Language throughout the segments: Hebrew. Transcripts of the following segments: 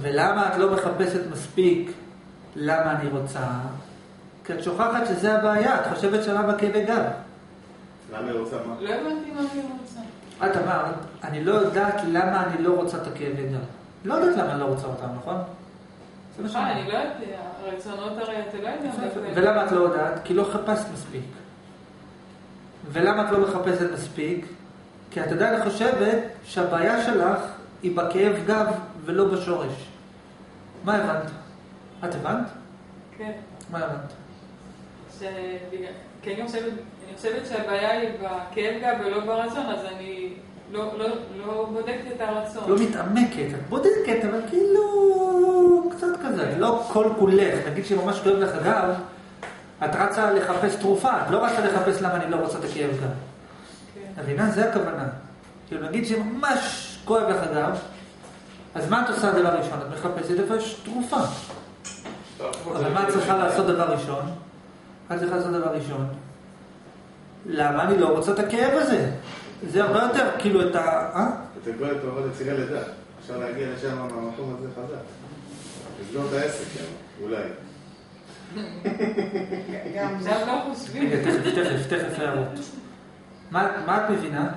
ולמה את לא מחפשת מספיק למה אני רוצה? כי את שוכחת שזה הבעיה, את חושבת שלמה כאבי גב. למה היא רוצה מה? לא הבנתי מה היא רוצה. את אמרת, אני לא יודעת למה אני לא רוצה את הכאבי גב. לא יודעת למה אני לא רוצה אותם, נכון? זה מה אה, שאמרת. אני לא יודעת, הרצונות הרי אתה לא יודע. ולמה את לא יודעת? כי לא חיפשת מספיק. ולמה את לא מחפשת מספיק? כי את עדיין חושבת שהבעיה שלך היא בכאב גב ולא בשורש. מה הבנת? את הבנת? כן. מה הבנת? שבגלל- כי אני חושבת, אני חושבת שהבעיה היא בכאב גב ולא ברצון, אז אני לא, לא, לא בודקת את הרצון. לא מתעמקת, את בודקת, אבל כאילו קצת כזה, לא כל כולך. נגיד שממש כואב לך גב, את רצה לחפש תרופה, את לא רצה לחפש למה אני לא רוצה את הכאב גב. כן. מבינה? זה הכוונה. כאילו נגיד שממש כואב לך הגב, אז מה את עושה דבר ראשון? את מחפשת איפה יש תרופה. אבל מה את צריכה לעשות דבר ראשון? את צריכה לעשות דבר ראשון. למה אני לא רוצה את הכאב הזה? זה הרבה יותר כאילו את ה... אה? אתה כבר אתה עובד אצלי לידה. אפשר להגיע לשם מהמקום הזה חזק. לסגור את העסק, כן, אולי. גם עכשיו לא חושבים. רגע, תכף, תכף, תכף הערות. מה מה את מבינה?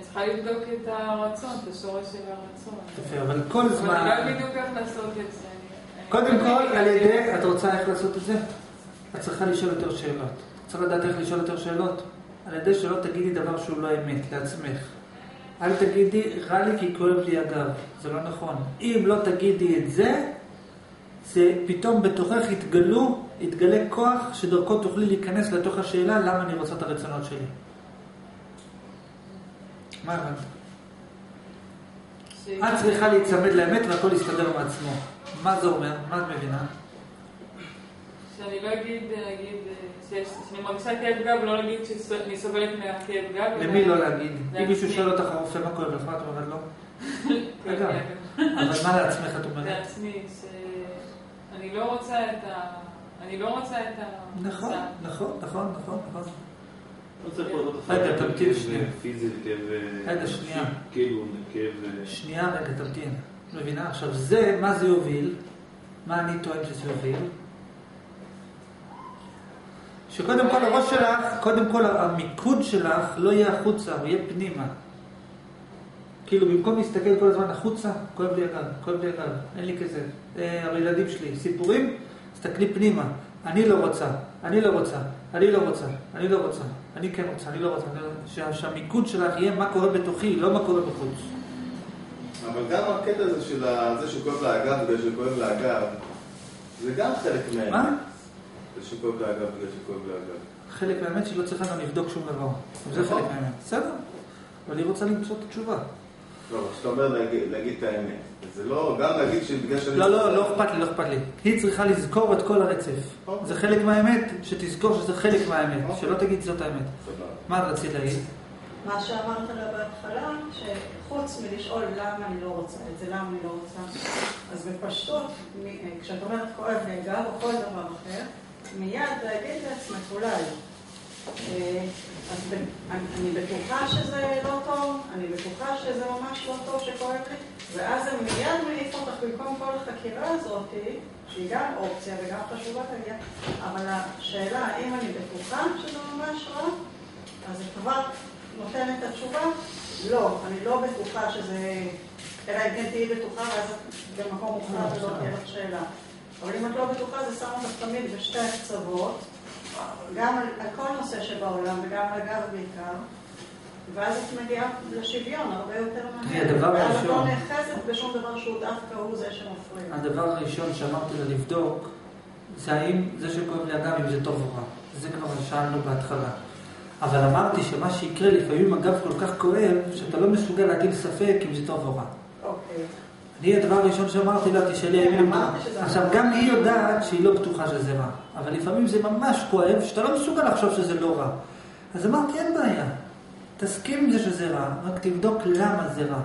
צריכה לבדוק את הרצון, את השורש של הרצון. יפה, אבל כל אבל אני זמן... לא בדיוק איך לעשות את זה. קודם כל, על ידי, את רוצה איך לעשות את זה? את צריכה לשאול יותר שאלות. צריך לדעת איך לשאול יותר שאלות. על ידי שלא תגידי דבר שהוא לא אמת, לעצמך. אל תגידי, רע לי כי כואב לי הגב. זה לא נכון. אם לא תגידי את זה, זה פתאום בתוכך יתגלו, יתגלה כוח שדרכו תוכלי להיכנס לתוך השאלה למה אני רוצה את הרצונות שלי. מה הבנת? את צריכה להיצמד לאמת והכל יסתדר מעצמו. מה זה אומר? מה את מבינה? שאני לא אגיד, נגיד, שיש- שאני מרגישה כאב גב, לא להגיד שאני סובלת מהכאב גב. למי לא להגיד? אם. מישהו שואל אותך הרופא מה כואב לך, את אומרת? רגע. כן, אבל מה לעצמך את אומרת? לעצמי, שאני לא רוצה את ה... אני לא רוצה את ה... נכון, נכון, נכון, נכון, נכון. לא צריך לעלות לך רגע, תמתין שנייה. אה, רגע, שנייה. כאילו, כאב... אה, שנייה רגע, תמתין. מבינה? עכשיו זה, מה זה יוביל? מה אני טוען שזה יוביל? שקודם כל הראש שלך, קודם כל המיקוד שלך לא יהיה החוצה, הוא יהיה פנימה. כאילו במקום להסתכל כל הזמן החוצה, כואב לי הגב, כואב לי הגב, אין לי כזה, אה, הילדים שלי, סיפורים, תסתכלי פנימה, אני לא רוצה, אני לא רוצה, אני לא רוצה, אני לא רוצה, אני כן רוצה, אני לא רוצה, אני לא... שה- שהמיקוד שלך יהיה מה קורה בתוכי, לא מה קורה בחוץ. אבל גם הקטע הזה של ה- זה שכואב לה הגב בגלל שכואב לה הגב, זה גם חלק מהם. מה? זה שכואב לה הגב בגלל שכואב לה הגב. חלק מהאמת שלא צריכה גם לבדוק שום דבר. זה נכון. חלק מהאמת. בסדר, אבל היא רוצה למצוא את התשובה. לא, כשאתה אומר להגיד את האמת, זה לא, גם להגיד שבגלל שאני... לא, לא, לא אכפת לי, לא אכפת לי. היא צריכה לזכור את כל הרצף. אוקיי. זה חלק מהאמת, שתזכור שזה חלק מהאמת. אוקיי. שלא תגיד זאת האמת. מה את רצית להגיד? מה שאמרת לה בהתחלה, שחוץ מלשאול למה אני לא רוצה את זה, למה אני לא רוצה, אז בפשטות, מ- כשאת אומרת כואב הגב או כל דבר אחר, מיד להגיד לעצמך אולי, אה, אז אני בטוחה שזה לא טוב, אני בטוחה שזה ממש לא טוב שכואב לי, ואז זה מיד מעיף אותך במקום כל החקירה הזאת, שהיא גם אופציה וגם חשובה להגיע, אבל השאלה האם אני בטוחה שזה ממש רע, אז זה כבר נותן את התשובה, לא, אני לא בטוחה שזה, אלא אם כן תהיי בטוחה ואז במקום מוכרח ולא תהיה לך שאלה. אבל אם את לא בטוחה זה שם אותך תמיד בשתי הקצוות, גם על, כל נושא שבעולם וגם על הגב בעיקר, ואז את מגיעה לשוויון הרבה יותר מהר. הדבר ואז את לא הראשון- נאחזת בשום דבר שהוא דווקא הוא זה שמפריע. הדבר הראשון שאמרתי לה לבדוק, זה האם זה שכואב לי הגב, אם זה טוב או רע. זה כבר שאלנו בהתחלה. אבל אמרתי שמה שיקרה לפעמים הגב כל כך כואב, שאתה לא מסוגל להטיל ספק אם זה טוב או רע. אוקיי. אני הדבר הראשון שאמרתי לה, תשאלי האם היא עכשיו. גם היא יודעת שהיא לא בטוחה שזה רע, אבל לפעמים זה ממש כואב, שאתה לא מסוגל לחשוב שזה לא רע. אז אמרתי, אין בעיה, תסכים עם זה שזה רע, רק תבדוק למה זה רע.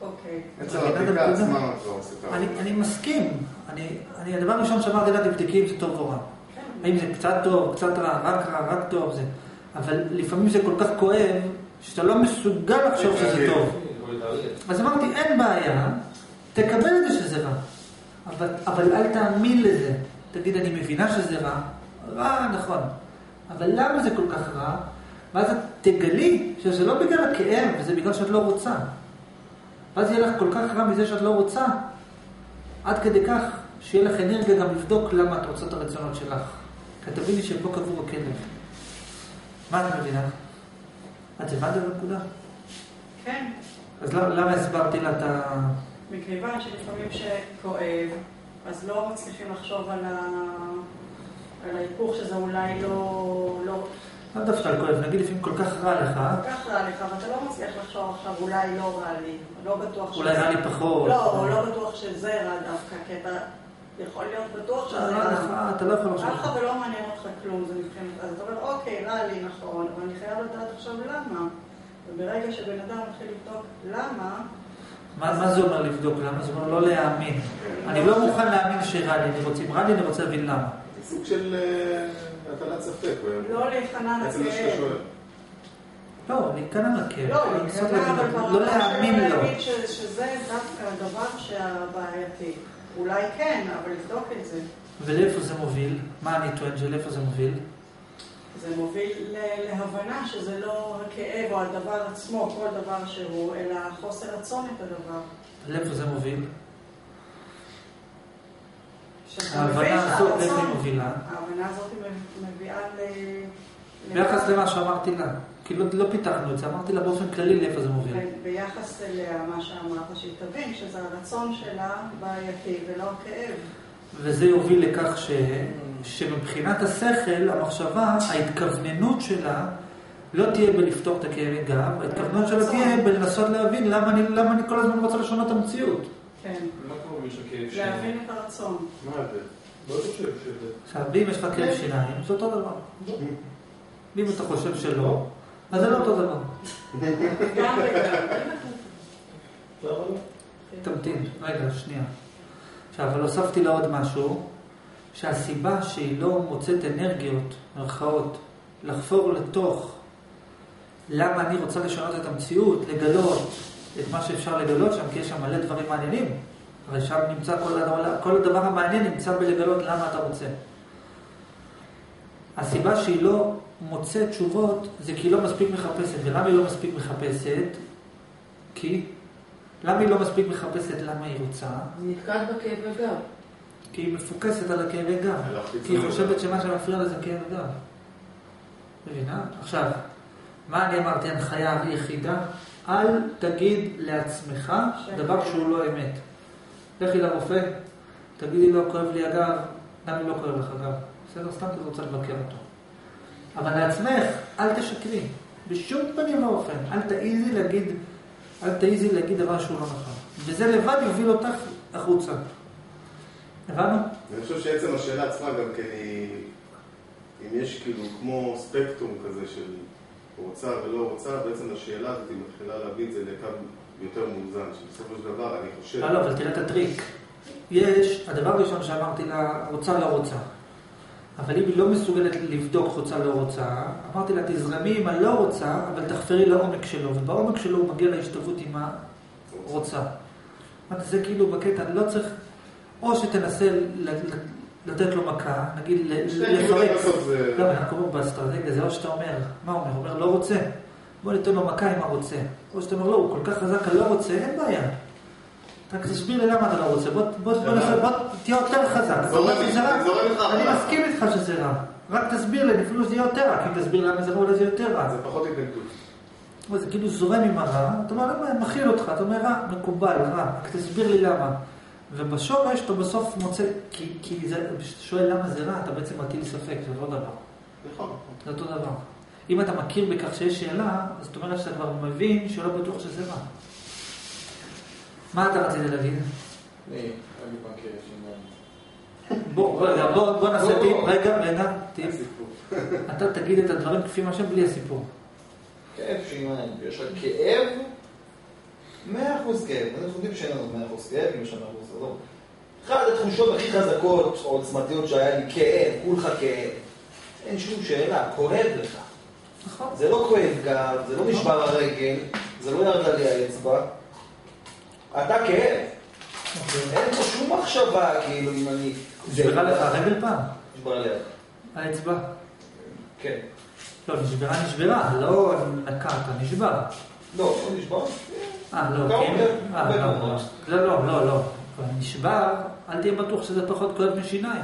אוקיי. כבר עושה אני, מסכים, אני, אני, הדבר הראשון שאמרתי לה, תבדקי אם זה טוב או רע. כן. האם זה קצת טוב, קצת רע, רק רע, רק טוב, זה. אבל לפעמים זה כל כך כואב, שאתה לא מסוגל לחשוב שזה טוב. אז אמרתי, אין בעיה, תקבל את זה שזה רע. אבל, אבל אל תאמין לזה. תגיד, אני מבינה שזה רע. רע, נכון. אבל למה זה כל כך רע? ואז את תגלי שזה לא בגלל הכאב, זה בגלל שאת לא רוצה. ואז יהיה לך כל כך רע מזה שאת לא רוצה, עד כדי כך שיהיה לך אנרגיה גם לבדוק למה את רוצה את הרצונות שלך. כי תביני שפה קבור הכלב. מה את מבינה? את הבנת את הנקודה? כן, אז למה, למה הסברתי לה את ה... מכיוון שלפעמים שכואב, אז לא מצליחים לחשוב על, ה... על ההיפוך שזה אולי לא... לא... לאו דווקא על כואב, נגיד לפעמים כל כך רע לך, כל כך רע לך, ואתה לא מצליח לחשוב עכשיו אולי לא רע לי, לא בטוח אולי רע לי פחות. לא, לא בטוח שזה רע דווקא, כי אתה יכול להיות בטוח שזה רע לך, רע. אתה לא יכול רע לחשוב. לך ולא מעניין אותך כלום, זה מבחינת... אז אתה אומר, אוקיי, רע לי, נכון, אבל אני חייב לדעת עכשיו למה. וברגע שבן אדם מתחיל לבדוק למה, מה, מה זה אומר לבדוק? למה? זה אומר לא להאמין. אני לא מוכן להאמין שרע לי, אני רוצה, אם רע לי, אני רוצה להבין למה. זה סוג של אה, הטלת ספק. לא להיכנע שאתה לכאב. לא, להיכנע לכאב. לא, לא להאמין לו. שזה דווקא הדבר שהבעייתי. אולי כן, אבל לבדוק את זה. ולאיפה זה מוביל? מה אני טוען שלאיפה זה מוביל? זה מוביל להבנה שזה לא הכאב או הדבר עצמו, כל דבר שהוא, אלא חוסר רצון את הדבר. לאיפה זה מוביל? ההבנה הזאת, שהרצון- היא מובילה? ההבנה הזאת מב- מביאה ל... ביחס למה שאמרתי לה. כי לא, לא פיתחנו את זה, אמרתי לה באופן כללי לאיפה זה מוביל. ביחס אליה, מה שאמרת, שהיא תבין שזה הרצון שלה בעייתי ולא הכאב. וזה יוביל לכך ש... שמבחינת השכל, המחשבה, ההתכווננות שלה לא תהיה בלפתור את הכאבי גב, ההתכווננות שלה תהיה בלנסות להבין למה אני, למה אני כל הזמן רוצה לשנות את המציאות. כן, מה כמו מי שכאב להבין את הרצון. מה ההבדל? לא חושב שזה... עכשיו, ואם יש לך כאב שיניים, זה אותו דבר. ואם אתה חושב שלא, אז זה לא אותו דבר. תמתין, רגע, שנייה. עכשיו, אבל הוספתי לה עוד משהו, שהסיבה שהיא לא מוצאת אנרגיות, מירכאות, לחפור לתוך למה אני רוצה לשנות את המציאות, לגלות את מה שאפשר לגלות שם, כי יש שם מלא דברים מעניינים. הרי שם נמצא כל הדבר, כל הדבר המעניין נמצא בלגלות למה אתה רוצה. הסיבה שהיא לא מוצאת תשובות זה כי היא לא מספיק מחפשת. ולמה היא לא מספיק מחפשת? כי למה היא לא מספיק מחפשת למה היא רוצה? נתקעת בכאבי גב. כי היא מפוקסת על הכאבי גב. כי היא חושבת שמה שמפריע לה זה כאב גב. מבינה? עכשיו, מה אני אמרתי? הנחיה יחידה? אל תגיד לעצמך דבר שהוא לא אמת. לכי לרופא, תגידי לו, כואב לי הגב, גם אם לא כואב לך הגב. בסדר? סתם כי רוצה לבקר אותו. אבל לעצמך, אל תשקרי. בשום פנים ואופן. אל תעיזי להגיד, אל תעיזי להגיד דבר שהוא לא נכון. וזה לבד יוביל אותך החוצה. הבנו? אני חושב שעצם השאלה עצמה גם כן היא, אם יש כאילו כמו ספקטרום כזה של רוצה ולא רוצה, בעצם השאלה הזאת היא מתחילה להביא את זה לקו יותר מאוזן, שבסופו של דבר אני חושב... לא, לא, אבל תראה את הטריק. יש, הדבר הראשון שאמרתי לה, רוצה לא רוצה. אבל אם היא לא מסוגלת לבדוק רוצה לא רוצה, אמרתי לה, תזרמי עם הלא רוצה, אבל תחפרי לעומק שלו, ובעומק שלו הוא מגיע להשתוות עם הרוצה. אמרתי, זה כאילו בקטע, לא צריך, או שתנסה לתת לו מכה, נגיד ל- שני כיוונים לפרק. בסוף זה... לא, אנחנו קוראים באסטרטגיה, זה או שאתה אומר, מה הוא אומר? אומר, לא רוצה, בוא ניתן לו מכה עם הרוצה. או שאתה אומר, לא, הוא כל כך חזק על לא רוצה, אין בעיה. רק תסביר לי למה אתה לא רוצה, בוא, בוא, בוא, נעשה, בוא תהיה יותר חזק. זורם איתך אני. מסכים איתך שזה רע. רק תסביר לי, אפילו שזה יהיה יותר רע, כי תסביר למה זה רע, אולי זה יותר רע. זה פחות התנגדות. זה כאילו זורם עם הרע, אתה אומר, למה, מכיל אותך, אתה אומר רע, מקובל, רע, רק תסביר לי למה. ובשורש אתה בסוף מוצא, כי, כי זה, שואל למה זה רע, אתה בעצם מטיל ספק, זה לא דבר. נכון. זה אותו דבר. אם אתה מכיר בכך שיש שאלה, אז זאת אומרת שאתה כבר מבין שלא בטוח שזה רע. מה אתה רצית להגיד? כאב שיניים. בוא, רגע, בוא, בוא נעשה טיפ, רגע, רגע, טיפ. אתה תגיד את הדברים כפי מה שהם בלי הסיפור. כאב שיניים, יש לך כאב, מאה אחוז כאב. אנחנו יודעים שאין לנו מאה אחוז כאב, אם יש לנו אחוז עזוב. אחת התחושות הכי חזקות או עוצמתיות שהיה לי כאב, כולך כאב. אין שום שאלה, כואב לך. נכון. זה לא כואב גב, זה לא נשבר הרגל, זה לא ירד לי האצבע. אתה. אוקיי. אין פה שום מחשבה, כאילו, אם אני... נשברה לך הרגל פעם? נשברה לי. האצבע? כן. לא, נשברה נשברה, לא נקעת, נשבר. לא, לא נשבר. אה, לא, כן? אה, לא. לא, לא, לא, לא. נשבר, אל תהיה בטוח שזה פחות כואב משיניים.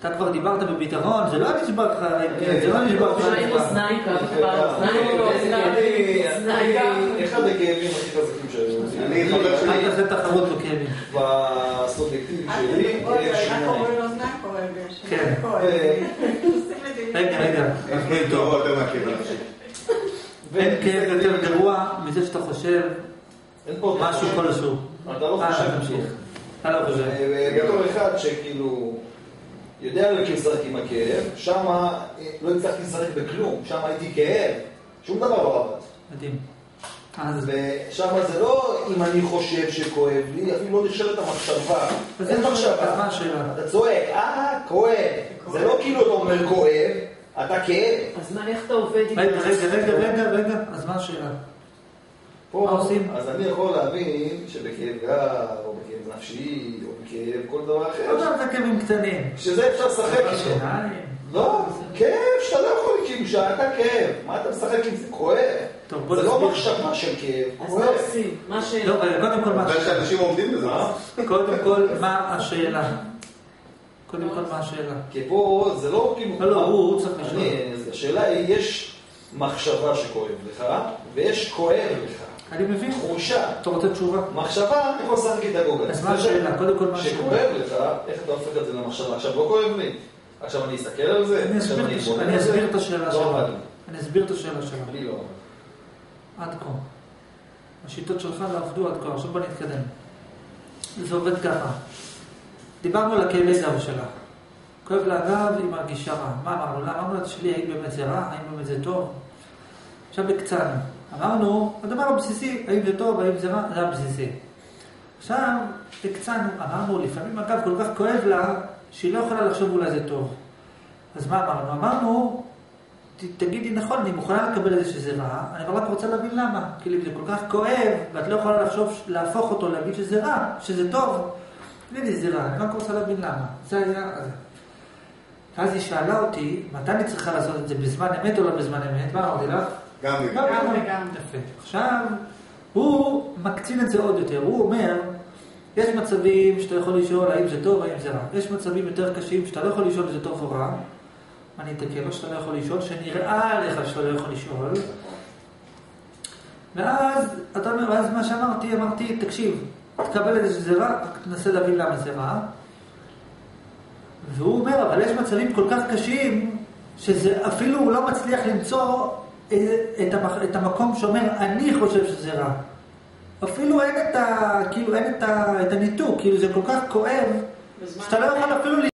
אתה כבר דיברת בביטחון, זה לא נשבר לך, זה לא נשבר לך. אוזניים ככה? לא, איזה אוזניים. כאבים? אני אני אחד הכאבים הכי חזקים. אני חבר שלי- אל תעשה תחרות בכאבים. בסובייקטיבי שלי, אוי, יש כן. אה. רגע, רגע. אנחנו נתגרוע יותר מהכאב הנפשי. אין כאב יותר גרוע מזה שאתה חושב משהו כלשהו. אתה לא אה, חושב תמשיך. אתה לא חושב. אה, בתור אחד שכאילו יודע כאילו לשחק עם הכאב, אה, לא הצלחתי לשחק בכלום, שמה הייתי כאב, שום דבר לא עבד. מדהים. אז ושם זה לא אם אני חושב שכואב לי, אפילו לא נשארת המחשבה. אז אין אז מה מחשבה. השאלה? אתה צועק, אה, כואב. זה לא כאילו אתה אומר כואב, אתה כאב. אז מה, איך אתה עובד עם רגע, רגע, רגע, רגע, אז מה השאלה? פה, עושים? אז אני יכול להבין שבכאב גב, או בכאב נפשי, או בכאב כל דבר לא אחר, יודע, זה כאבים קטנים. שזה אפשר לשחק איתו. לא, כאב שאתה לא יכול, כאילו שאתה כאב. מה אתה משחק עם זה? כואב. טוב, בוא זה לא. מחשבה של כאב, אז מה. עושים? מה לא, השאלה? רגע, קודם כל מה בגלל השאלה? שאנשים עומדים בזה. מה? קודם כל, מה השאלה? קודם כל, מה השאלה? כי פה זה לא כאילו... לא, לא, הוא צריך לשאול. השאלה היא, יש מחשבה שכואב לך, ויש כואב לך. אני מבין. תחושה. אתה רוצה תשובה? מחשבה, אני יכול לשחק איתה גוגל. אז מה השאלה? קודם כל, מה השאלה? שכואב לך, איך אתה הופך את זה למחשבה? עכשיו לא כואב לי. עכשיו אני אסתכל על זה? אני אסביר את את השאלה לא שלך. אני אסביר את השאלה שלך. אני לא. עד כה. השיטות שלך לא עבדו עד כה, עכשיו בוא נתקדם. זה עובד ככה. דיברנו על הכאבי גב שלך. כואב לה הגב, היא מרגישה רע. מה אמרנו לה? אמרנו לה, תשאלי, האם באמת זה רע? האם באמת זה טוב? עכשיו הקצנו. אמרנו, הדבר הבסיסי, האם זה טוב, האם זה רע, זה הבסיסי. עכשיו הקצנו, אמרנו, לפעמים הגב כל כך כואב לה, שהיא לא יכולה לחשוב אולי זה טוב. אז מה אמרנו? אמרנו, תגידי נכון, אני מוכנה לקבל את זה שזה רע, אני אבל רק רוצה להבין למה. כאילו אם זה כל כך כואב, ואת לא יכולה לחשוב, להפוך אותו, להגיד שזה רע, שזה טוב, תגידי זה רע, אני רק רוצה להבין למה. זה היה... זה. ואז היא שאלה אותי, מתי אני צריכה לעשות את זה, בזמן אמת או לא בזמן אמת? מה אמרתי לך? גם וגם. גם. וגם. יפה. עכשיו, הוא מקצין את זה עוד יותר. הוא אומר, יש מצבים שאתה יכול לשאול האם זה טוב, האם זה רע. יש מצבים יותר קשים שאתה לא יכול לשאול אם זה טוב או רע. אני אתקן לו שאתה לא יכול לשאול, שנראה לך שאתה לא יכול לשאול. ואז, אתה ואז מה שאמרתי, אמרתי, תקשיב, תקבל את זה שזה רע, תנסה להבין למה זה רע. והוא אומר, אבל יש מצבים כל כך קשים, שזה אפילו הוא לא מצליח למצוא את, המח, את המקום שאומר, אני חושב שזה רע. אפילו אין את ה... כאילו, אין את, ה, את הניתוק, כאילו זה כל כך כואב, שאתה לא יכול אפילו